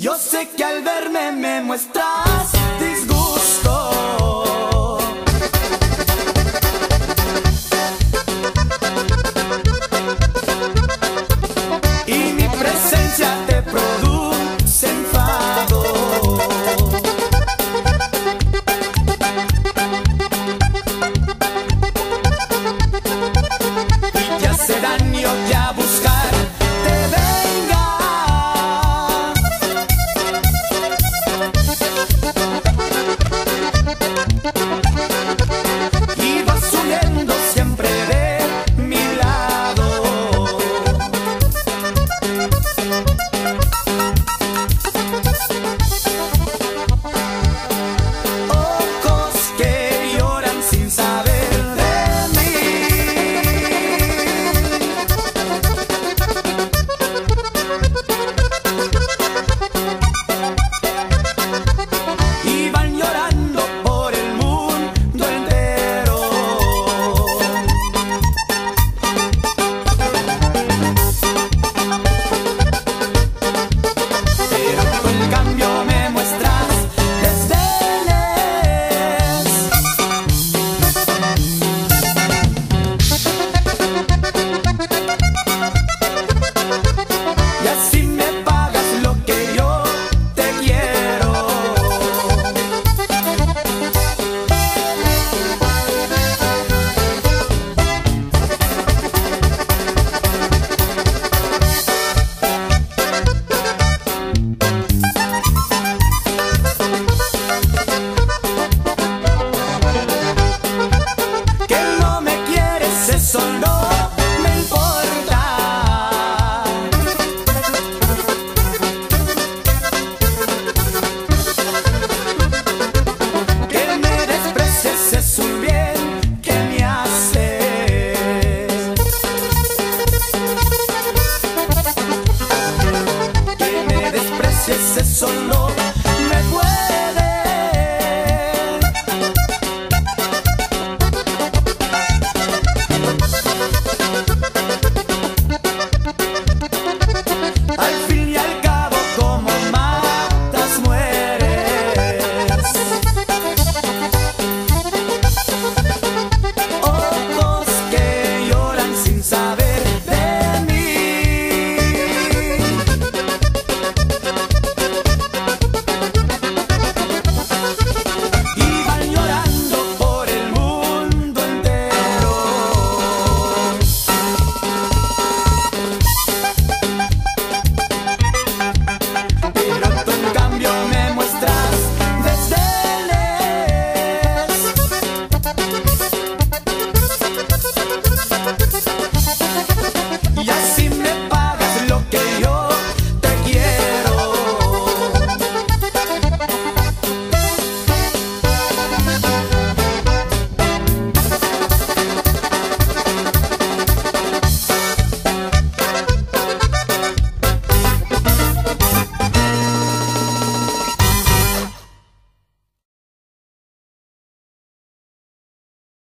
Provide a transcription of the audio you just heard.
Yo sé que al verme me muestras disgusto. E assim veces solo